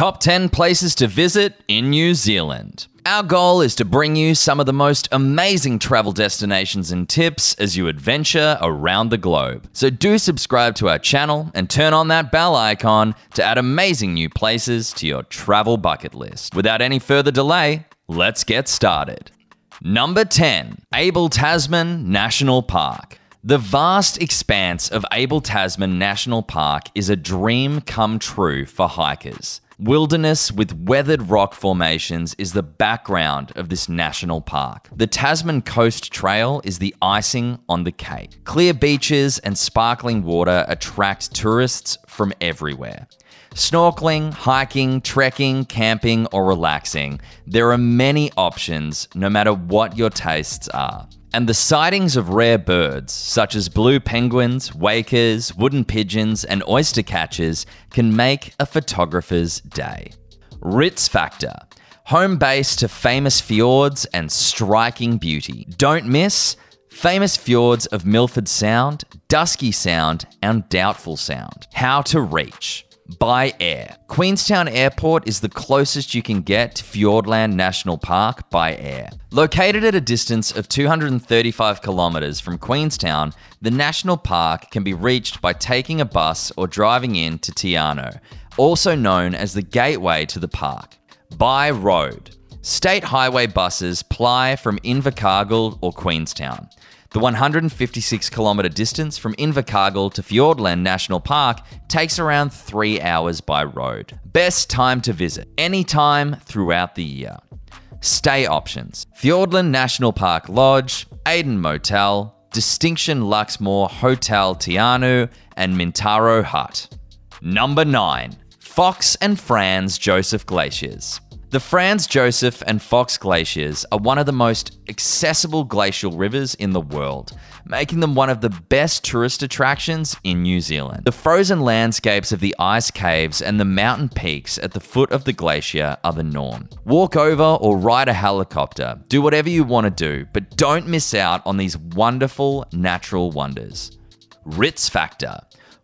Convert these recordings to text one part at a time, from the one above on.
Top 10 places to visit in New Zealand. Our goal is to bring you some of the most amazing travel destinations and tips as you adventure around the globe. So do subscribe to our channel and turn on that bell icon to add amazing new places to your travel bucket list. Without any further delay, let's get started. Number 10, Abel Tasman National Park. The vast expanse of Abel Tasman National Park is a dream come true for hikers. Wilderness with weathered rock formations is the background of this national park. The Tasman Coast Trail is the icing on the cake. Clear beaches and sparkling water attract tourists from everywhere. Snorkeling, hiking, trekking, camping, or relaxing, there are many options no matter what your tastes are. And the sightings of rare birds, such as blue penguins, wekas, wooden pigeons, and oyster catchers, can make a photographer's day. Ritz Factor home base to famous fjords and striking beauty. Don't miss famous fjords of Milford Sound, Dusky Sound, and Doubtful Sound. How to reach by air. Queenstown Airport is the closest you can get to Fiordland National Park by air. Located at a distance of 235 kilometres from Queenstown, the national park can be reached by taking a bus or driving in to Te Anau, also known as the gateway to the park. By road. State highway buses ply from Invercargill or Queenstown. The 156 kilometre distance from Invercargill to Fiordland National Park takes around three hours by road. Best time to visit, any time throughout the year. Stay options Fiordland National Park Lodge, Aiden Motel, Distinction Luxmore Hotel Te Anau, and Mintaro Hut. Number 9. Fox and Franz Josef Glaciers. The Franz Josef and Fox glaciers are one of the most accessible glacial rivers in the world, making them one of the best tourist attractions in New Zealand. The frozen landscapes of the ice caves and the mountain peaks at the foot of the glacier are the norm. Walk over or ride a helicopter, do whatever you want to do, but don't miss out on these wonderful natural wonders. Ritz Factor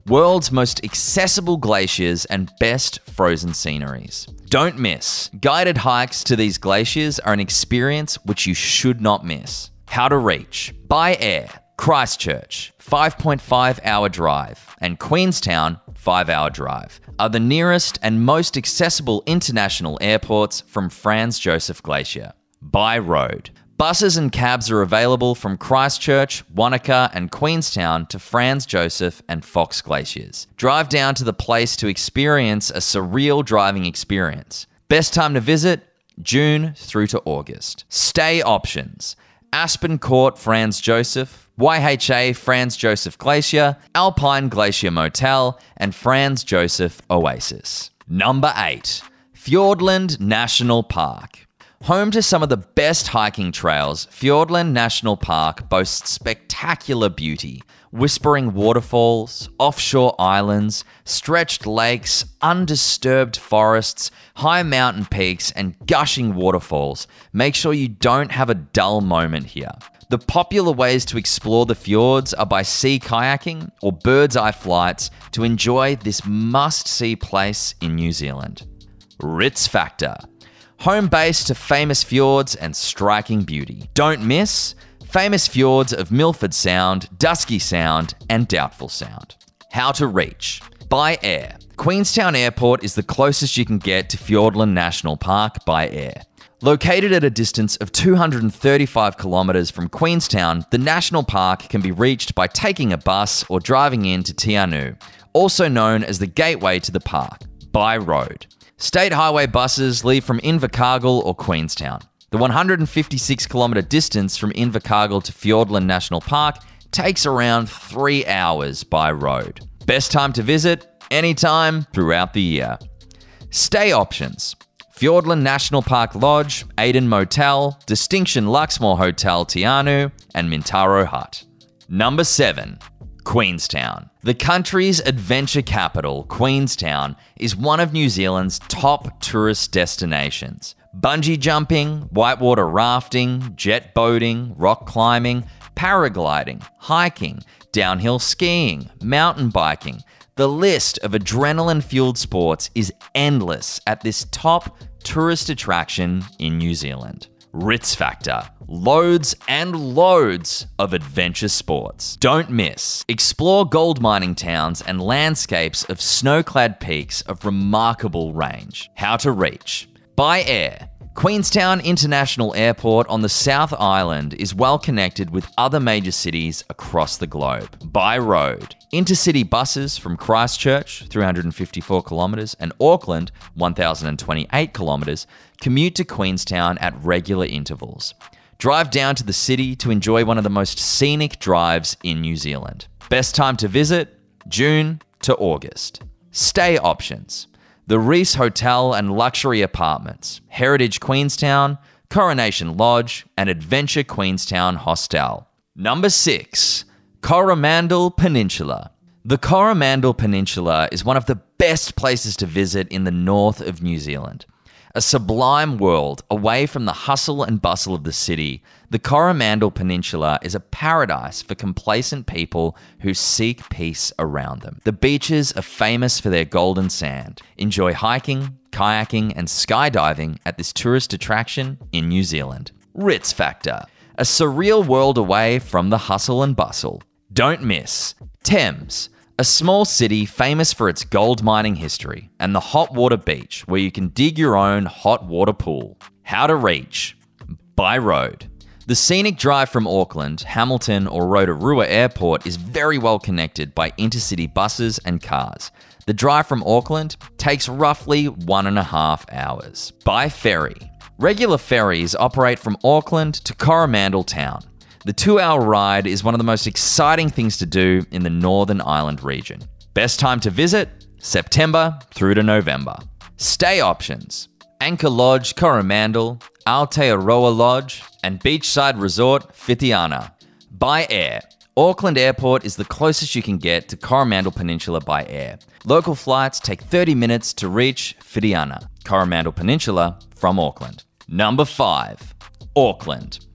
world's most accessible glaciers and best frozen sceneries. Don't miss. Guided hikes to these glaciers are an experience which you should not miss. How to reach by air. Christchurch, 5.5 hour drive, and Queenstown, 5 hour drive, are the nearest and most accessible international airports from Franz Josef Glacier. By road. Buses and cabs are available from Christchurch, Wanaka, and Queenstown to Franz Josef and Fox Glaciers. Drive down to the place to experience a surreal driving experience. Best time to visit? June through to August. Stay options Aspen Court, Franz Josef, YHA Franz Josef Glacier, Alpine Glacier Motel, and Franz Josef Oasis. Number 8. Fiordland National Park. Home to some of the best hiking trails, Fiordland National Park boasts spectacular beauty. Whispering waterfalls, offshore islands, stretched lakes, undisturbed forests, high mountain peaks, and gushing waterfalls. Make sure you don't have a dull moment here. The popular ways to explore the fjords are by sea kayaking or bird's eye flights to enjoy this must see place in New Zealand. Ritz Factor home base to famous fjords and striking beauty. Don't miss famous fjords of Milford Sound, Dusky Sound, and Doubtful Sound. How to reach by air. Queenstown Airport is the closest you can get to Fiordland National Park by air. Located at a distance of 235 kilometres from Queenstown, the national park can be reached by taking a bus or driving in to Te Anau, also known as the gateway to the park, by road. State highway buses leave from Invercargill or Queenstown. The 156 kilometre distance from Invercargill to Fiordland National Park takes around three hours by road. Best time to visit? Anytime throughout the year. Stay options Fiordland National Park Lodge, Aiden Motel, Distinction Luxmore Hotel Te Anau, and Mintaro Hut. Number 7. Queenstown. The country's adventure capital, Queenstown, is one of New Zealand's top tourist destinations. Bungee jumping, whitewater rafting, jet boating, rock climbing, paragliding, hiking, downhill skiing, mountain biking, The list of adrenaline fueled sports is endless at this top tourist attraction in New Zealand. Ritz Factor. Loads and loads of adventure sports. Don't miss. Explore gold mining towns and landscapes of snow clad peaks of remarkable range. How to reach. By air. Queenstown International Airport on the South Island is well connected with other major cities across the globe. By road, intercity buses from Christchurch, 354 kilometres, and Auckland, 1,028 kilometres, commute to Queenstown at regular intervals. Drive down to the city to enjoy one of the most scenic drives in New Zealand. Best time to visit? June to August. Stay options the Rees Hotel and Luxury Apartments, Heritage Queenstown, Coronation Lodge, and Adventure Queenstown Hostel. Number 6. Coromandel Peninsula. The Coromandel Peninsula is one of the best places to visit in the north of New Zealand. A sublime world away from the hustle and bustle of the city, the Coromandel Peninsula is a paradise for complacent people who seek peace around them. The beaches are famous for their golden sand. Enjoy hiking, kayaking, and skydiving at this tourist attraction in New Zealand. Ritz Factor, a surreal world away from the hustle and bustle. Don't miss Thames a small city famous for its gold mining history and the hot water beach where you can dig your own hot water pool. How to reach? By road. The scenic drive from Auckland, Hamilton, or Rotorua Airport is very well connected by intercity buses and cars. The drive from Auckland takes roughly one and a half hours. By ferry. Regular ferries operate from Auckland to Coromandel town. The two hour ride is one of the most exciting things to do in the Northern Island region. Best time to visit? September through to November. Stay options Anchor Lodge Coromandel, Aotearoa Lodge, and Beachside Resort Whitianga. By air. Auckland Airport is the closest you can get to Coromandel Peninsula by air. Local flights take 30 minutes to reach Whitianga, Coromandel Peninsula from Auckland. Number 5. Auckland.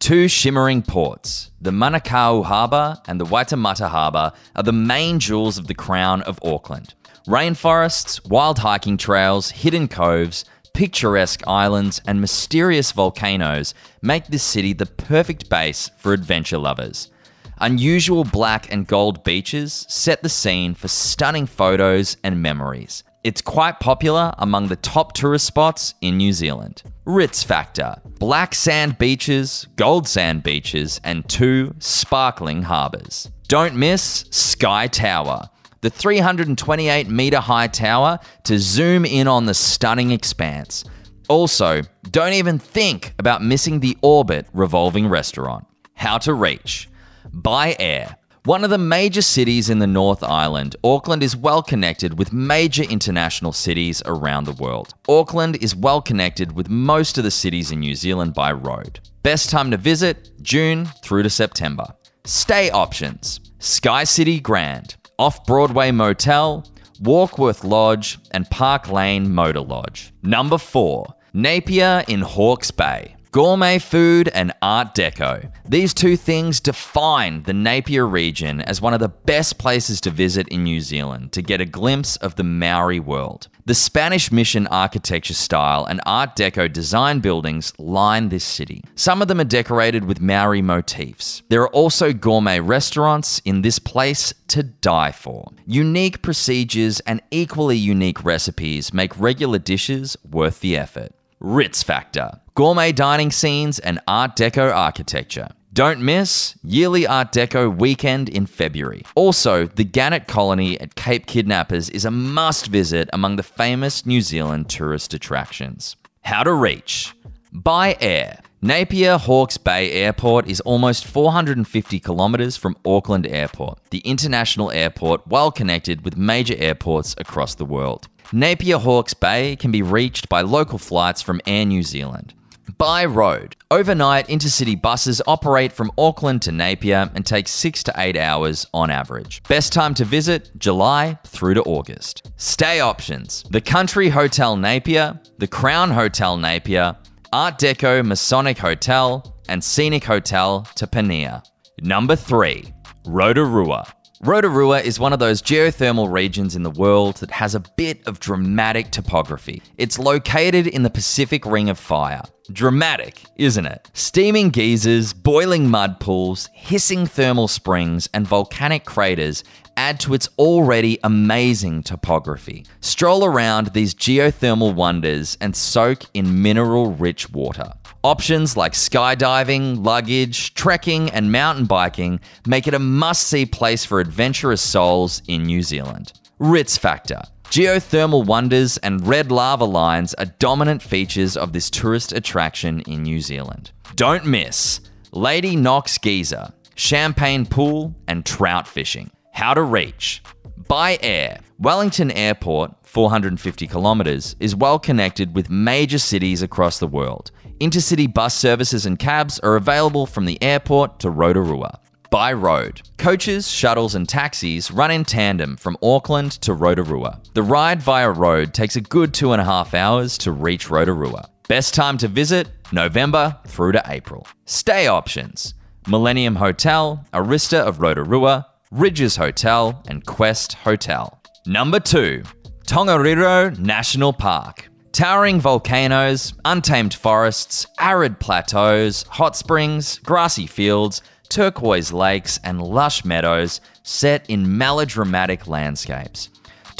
Two shimmering ports, the Manukau Harbour and the Waitemata Harbour, are the main jewels of the crown of Auckland. Rainforests, wild hiking trails, hidden coves, picturesque islands, and mysterious volcanoes make this city the perfect base for adventure lovers. Unusual black and gold beaches set the scene for stunning photos and memories. It's quite popular among the top tourist spots in New Zealand. Ritz Factor black sand beaches, gold sand beaches, and two sparkling harbours. Don't miss Sky Tower, the 328 metre high tower to zoom in on the stunning expanse. Also, don't even think about missing the Orbit revolving restaurant. How to reach by air. One of the major cities in the North Island, Auckland is well connected with major international cities around the world. Auckland is well connected with most of the cities in New Zealand by road. Best time to visit June through to September. Stay options Sky City Grand, Off Broadway Motel, Warkworth Lodge, and Park Lane Motor Lodge. Number 4. Napier in Hawke's Bay. Gourmet food and Art Deco. These two things define the Napier region as one of the best places to visit in New Zealand to get a glimpse of the Maori world. The Spanish Mission architecture style and Art Deco design buildings line this city. Some of them are decorated with Maori motifs. There are also gourmet restaurants in this place to die for. Unique procedures and equally unique recipes make regular dishes worth the effort. Ritz Factor gourmet dining scenes, and Art Deco architecture. Don't miss Yearly Art Deco Weekend in February. Also, the Gannet Colony at Cape Kidnappers is a must visit among the famous New Zealand tourist attractions. How to reach by air. Napier Hawke's Bay Airport is almost 450 kilometres from Auckland Airport, the international airport well connected with major airports across the world. Napier Hawke's Bay can be reached by local flights from Air New Zealand. By road. Overnight intercity buses operate from Auckland to Napier and take 6 to 8 hours on average. Best time to visit July through to August. Stay options. The Country Hotel Napier, the Crown Hotel Napier, Art Deco Masonic Hotel, and Scenic Hotel Te Pania. Number 3. Rotorua. Rotorua is one of those geothermal regions in the world that has a bit of dramatic topography. It's located in the Pacific Ring of Fire. Dramatic, isn't it? Steaming geysers, boiling mud pools, hissing thermal springs, and volcanic craters add to its already amazing topography. Stroll around these geothermal wonders and soak in mineral rich water. Options like skydiving, luggage, trekking, and mountain biking make it a must see place for adventurous souls in New Zealand. Ritz Factor. Geothermal wonders and red lava lines are dominant features of this tourist attraction in New Zealand. Don't miss Lady Knox Geyser, Champagne Pool, and trout fishing. How to reach. By air. Wellington Airport, 450 kilometres, is well connected with major cities across the world. Intercity bus services and cabs are available from the airport to Rotorua. By road. Coaches, shuttles, and taxis run in tandem from Auckland to Rotorua. The ride via road takes a good two and a half hours to reach Rotorua. Best time to visit November through to April. Stay options Millennium Hotel, Arista of Rotorua, Rydges Hotel, and Quest Hotel. Number 2. Tongariro National Park. Towering volcanoes, untamed forests, arid plateaus, hot springs, grassy fields, turquoise lakes, and lush meadows set in melodramatic landscapes.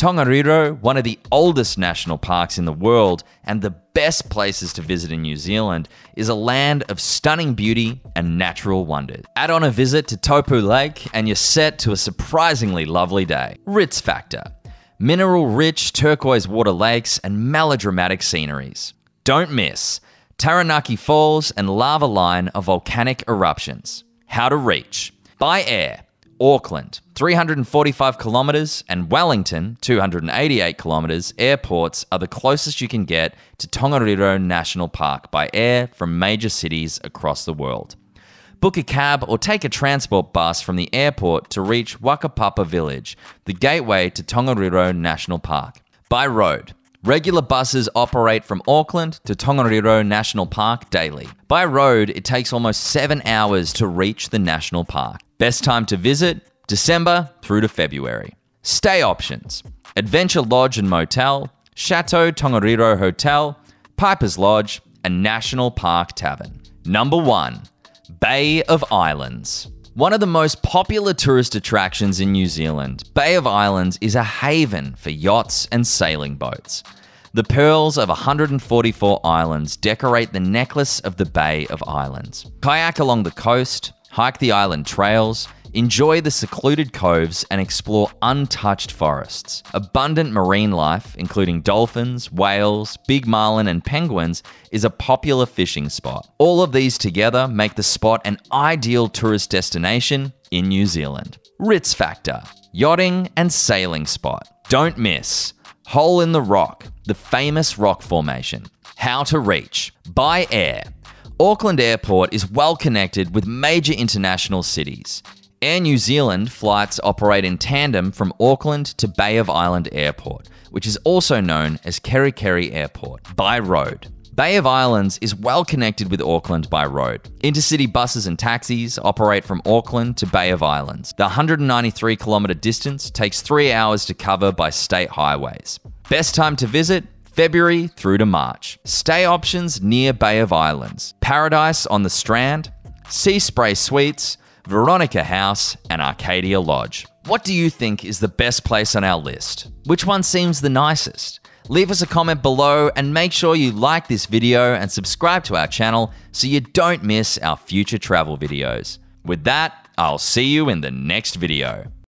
Tongariro, one of the oldest national parks in the world and the best places to visit in New Zealand, is a land of stunning beauty and natural wonders. Add on a visit to Taupo Lake and you're set to a surprisingly lovely day. Ritz Factor mineral rich turquoise water lakes, and melodramatic sceneries. Don't miss Taranaki Falls and lava line of volcanic eruptions. How to reach by air. Auckland, 345 kilometres, and Wellington, 288 kilometres, airports are the closest you can get to Tongariro National Park by air from major cities across the world book a cab, or take a transport bus from the airport to reach Whakapapa Village, the gateway to Tongariro National Park. By road, Regular buses operate from Auckland to Tongariro National Park daily. By road, it takes almost seven hours to reach the national park. Best time to visit December through to February. Stay options Adventure Lodge and Motel, Chateau Tongariro Hotel, Piper's Lodge, and National Park Tavern. Number one, Bay of Islands. One of the most popular tourist attractions in New Zealand, Bay of Islands is a haven for yachts and sailing boats. The pearls of 144 islands decorate the necklace of the Bay of Islands. Kayak along the coast, hike the island trails, Enjoy the secluded coves and explore untouched forests. Abundant marine life, including dolphins, whales, big marlin, and penguins, is a popular fishing spot. All of these together make the spot an ideal tourist destination in New Zealand. Ritz Factor Yachting and Sailing Spot. Don't miss Hole in the Rock, the famous rock formation. How to reach by air. Auckland Airport is well connected with major international cities. Air New Zealand flights operate in tandem from Auckland to Bay of Island Airport, which is also known as Kerikeri Airport, by road. Bay of Islands is well connected with Auckland by road. Intercity buses and taxis operate from Auckland to Bay of Islands. The 193 kilometre distance takes three hours to cover by state highways. Best time to visit? February through to March. Stay options near Bay of Islands. Paradise on the Strand, Sea Spray Suites, Veronica House, and Arcadia Lodge. What do you think is the best place on our list? Which one seems the nicest? Leave us a comment below and make sure you like this video and subscribe to our channel so you don't miss our future travel videos. With that, I'll see you in the next video.